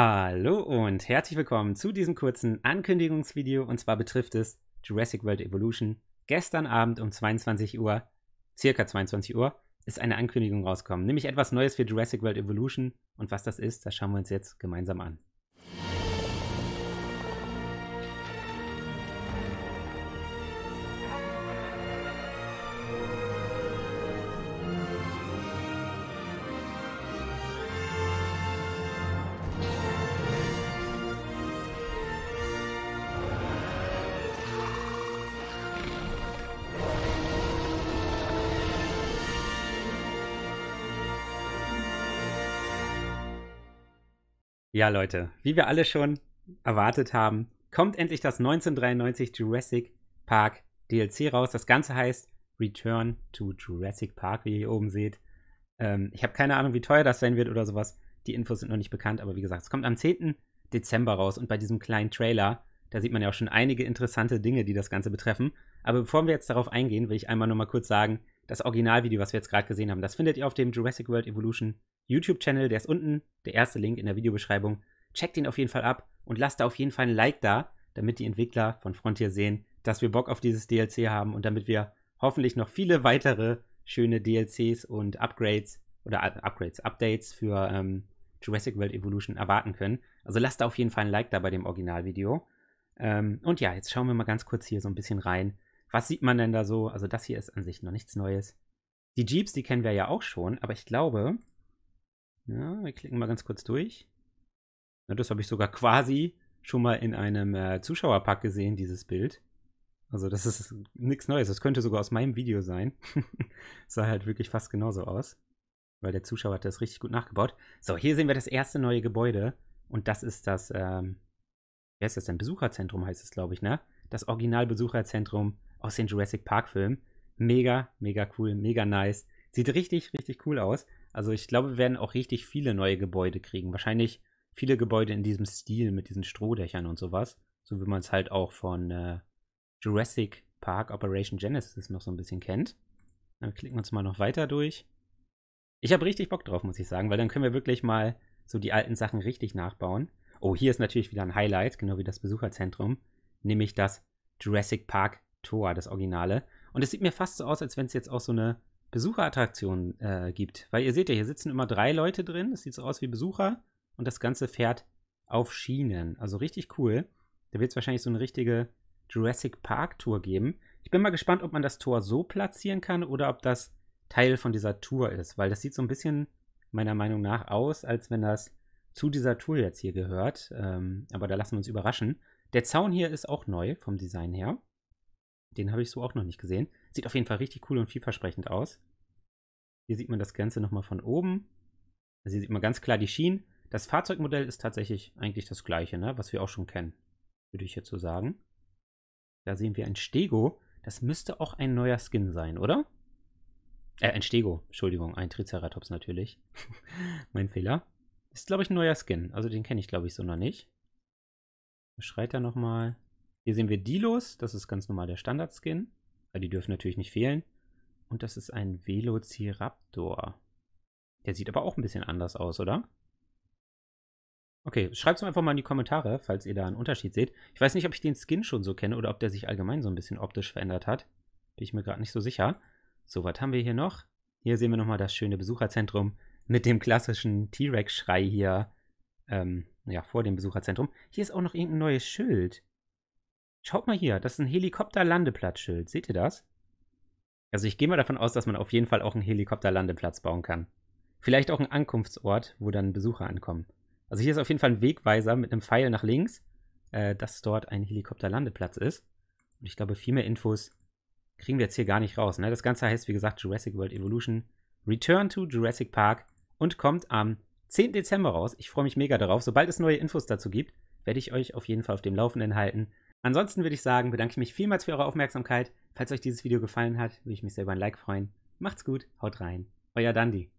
Hallo und herzlich willkommen zu diesem kurzen Ankündigungsvideo und zwar betrifft es Jurassic World Evolution. Gestern Abend um 22 Uhr, circa 22 Uhr, ist eine Ankündigung rausgekommen, nämlich etwas Neues für Jurassic World Evolution und was das ist, das schauen wir uns jetzt gemeinsam an. Ja, Leute, wie wir alle schon erwartet haben, kommt endlich das 1993 Jurassic Park DLC raus. Das Ganze heißt Return to Jurassic Park, wie ihr hier oben seht. Ähm, ich habe keine Ahnung, wie teuer das sein wird oder sowas. Die Infos sind noch nicht bekannt, aber wie gesagt, es kommt am 10. Dezember raus und bei diesem kleinen Trailer, da sieht man ja auch schon einige interessante Dinge, die das Ganze betreffen. Aber bevor wir jetzt darauf eingehen, will ich einmal nochmal kurz sagen, das Originalvideo, was wir jetzt gerade gesehen haben, das findet ihr auf dem Jurassic World Evolution YouTube-Channel, der ist unten, der erste Link in der Videobeschreibung. Checkt ihn auf jeden Fall ab und lasst da auf jeden Fall ein Like da, damit die Entwickler von Frontier sehen, dass wir Bock auf dieses DLC haben und damit wir hoffentlich noch viele weitere schöne DLCs und Upgrades oder Upgrades, Updates für ähm, Jurassic World Evolution erwarten können. Also lasst da auf jeden Fall ein Like da bei dem Originalvideo. Ähm, und ja, jetzt schauen wir mal ganz kurz hier so ein bisschen rein. Was sieht man denn da so? Also das hier ist an sich noch nichts Neues. Die Jeeps, die kennen wir ja auch schon, aber ich glaube, ja, wir klicken mal ganz kurz durch. Ja, das habe ich sogar quasi schon mal in einem äh, Zuschauerpack gesehen, dieses Bild. Also das ist nichts Neues. Das könnte sogar aus meinem Video sein. sah halt wirklich fast genauso aus. Weil der Zuschauer hat das richtig gut nachgebaut. So, hier sehen wir das erste neue Gebäude. Und das ist das, ähm, wie heißt das denn? Besucherzentrum heißt es, glaube ich, ne? Das Original-Besucherzentrum aus den Jurassic Park-Filmen. Mega, mega cool, mega nice. Sieht richtig, richtig cool aus. Also ich glaube, wir werden auch richtig viele neue Gebäude kriegen. Wahrscheinlich viele Gebäude in diesem Stil mit diesen Strohdächern und sowas. So wie man es halt auch von äh, Jurassic Park Operation Genesis noch so ein bisschen kennt. Dann klicken wir uns mal noch weiter durch. Ich habe richtig Bock drauf, muss ich sagen, weil dann können wir wirklich mal so die alten Sachen richtig nachbauen. Oh, hier ist natürlich wieder ein Highlight, genau wie das Besucherzentrum, nämlich das Jurassic Park Tor, das Originale. Und es sieht mir fast so aus, als wenn es jetzt auch so eine Besucherattraktion äh, gibt. Weil ihr seht ja, hier sitzen immer drei Leute drin. Das sieht so aus wie Besucher. Und das Ganze fährt auf Schienen. Also richtig cool. Da wird es wahrscheinlich so eine richtige Jurassic Park Tour geben. Ich bin mal gespannt, ob man das Tor so platzieren kann oder ob das Teil von dieser Tour ist. Weil das sieht so ein bisschen meiner Meinung nach aus, als wenn das zu dieser Tour jetzt hier gehört. Ähm, aber da lassen wir uns überraschen. Der Zaun hier ist auch neu vom Design her. Den habe ich so auch noch nicht gesehen. Sieht auf jeden Fall richtig cool und vielversprechend aus. Hier sieht man das Ganze nochmal von oben. Also hier sieht man ganz klar die Schienen. Das Fahrzeugmodell ist tatsächlich eigentlich das gleiche, ne? was wir auch schon kennen. Würde ich jetzt so sagen. Da sehen wir ein Stego. Das müsste auch ein neuer Skin sein, oder? Äh, ein Stego. Entschuldigung, ein Triceratops natürlich. mein Fehler. Ist, glaube ich, ein neuer Skin. Also den kenne ich, glaube ich, so noch nicht. Schreit er nochmal. Hier sehen wir Dilos, das ist ganz normal der Standard-Skin. Die dürfen natürlich nicht fehlen. Und das ist ein Velociraptor. Der sieht aber auch ein bisschen anders aus, oder? Okay, schreibt es einfach mal in die Kommentare, falls ihr da einen Unterschied seht. Ich weiß nicht, ob ich den Skin schon so kenne oder ob der sich allgemein so ein bisschen optisch verändert hat. Bin ich mir gerade nicht so sicher. So, was haben wir hier noch? Hier sehen wir nochmal das schöne Besucherzentrum mit dem klassischen T-Rex-Schrei hier ähm, ja, vor dem Besucherzentrum. Hier ist auch noch irgendein neues Schild. Schaut mal hier, das ist ein Helikopterlandeplatzschild. Seht ihr das? Also ich gehe mal davon aus, dass man auf jeden Fall auch einen Helikopterlandeplatz bauen kann. Vielleicht auch einen Ankunftsort, wo dann Besucher ankommen. Also hier ist auf jeden Fall ein Wegweiser mit einem Pfeil nach links, äh, dass dort ein Helikopterlandeplatz ist. Und ich glaube, viel mehr Infos kriegen wir jetzt hier gar nicht raus. Ne? Das Ganze heißt, wie gesagt, Jurassic World Evolution Return to Jurassic Park und kommt am 10. Dezember raus. Ich freue mich mega darauf. Sobald es neue Infos dazu gibt, werde ich euch auf jeden Fall auf dem Laufenden halten. Ansonsten würde ich sagen, bedanke ich mich vielmals für eure Aufmerksamkeit. Falls euch dieses Video gefallen hat, würde ich mich sehr über ein Like freuen. Macht's gut, haut rein. Euer Dandy.